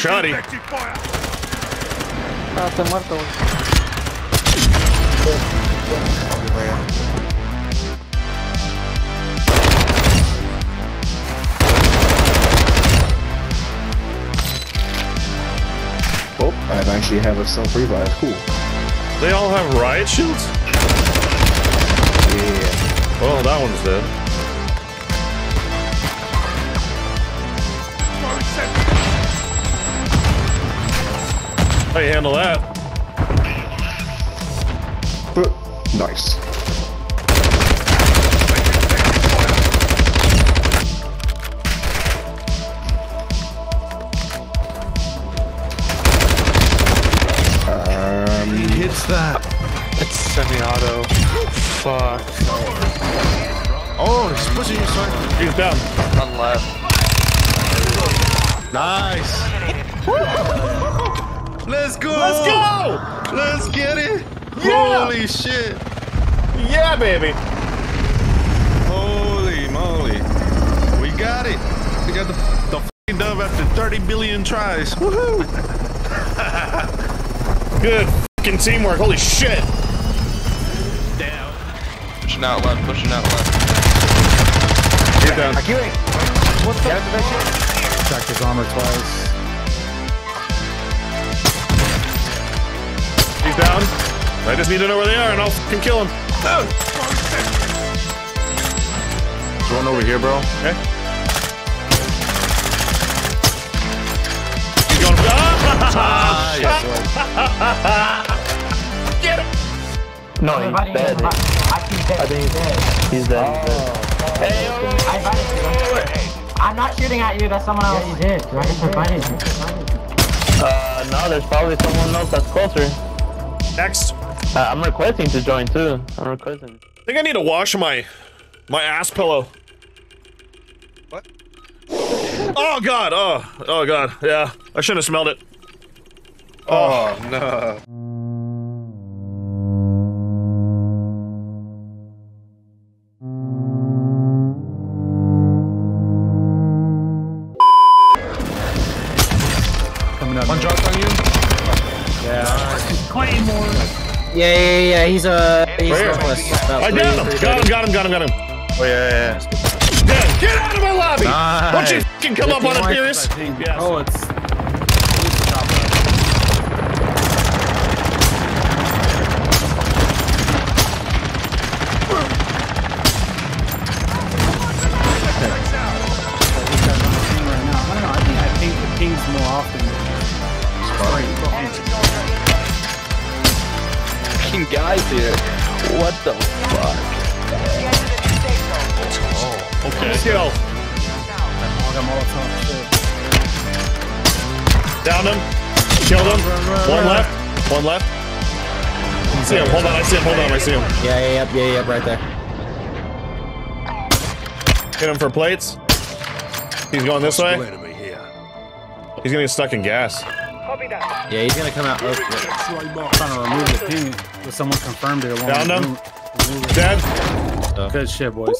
shoddy. Ah, está muerto, güey. Oh, I actually have a self revive. Cool. They all have riot shields? Yeah. Oh, that one's dead. How you handle that? But nice. Um, He hits that. It's semi-auto. Fuck. Oh, he's pushing you, son. He's down. On left. Nice. Let's go. Let's go! Let's get it. Yeah. Holy shit. Yeah, baby. Holy moly. We got it. We got the, the f***ing dove after 30 billion tries. Woohoo. Good fucking teamwork. Holy shit. Down. Pushing out left, pushing out left. He's down. What's up? Cracked his armor twice. I just need to know where they are and I'll fucking kill him. There's one over here, bro. Okay. He's going. Ah! Get him! No, he's dead. I think he's dead. He's dead. I invited you. I'm not shooting at you, that's someone else. Yeah, you did. I just. Uh, no, there's probably someone else that's closer. Next. Uh, I'm requesting to join too. I'm requesting. I think I need to wash my my ass pillow. What? Oh god. Oh. Oh god. Yeah. I shouldn't have smelled it. Oh, no. Coming up. One drop on you? Yeah, yeah, yeah. He's uh, he's Right northwest. About I three- downed him. Got him. Got him. Got him. Got him. Oh, yeah, yeah, yeah. Dead. Get out of my lobby. Nice. Don't you fucking come up on it, Pierce. Yes. Oh, it's. Okay. I think the pings more often. Fucking guys here. What the fuck? Okay. Kill. I got Molotov shit. Downed him. Killed him. One left. One left. I see him. Hold on. I see him. Hold on. I see him. Yeah, yeah, yep, yeah, yep, right there. Hit him for plates. He's going this way. He's gonna get stuck in gas. Yeah, he's gonna come out. Oh, yeah. trying to remove the ping, but someone confirmed it. it won't Downed him. remove- remove it. Dead. Good shit, boys.